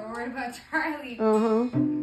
we're worried about Charlie. Uh-huh.